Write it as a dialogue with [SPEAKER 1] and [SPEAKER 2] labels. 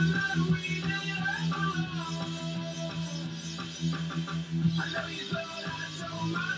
[SPEAKER 1] I love you so, much.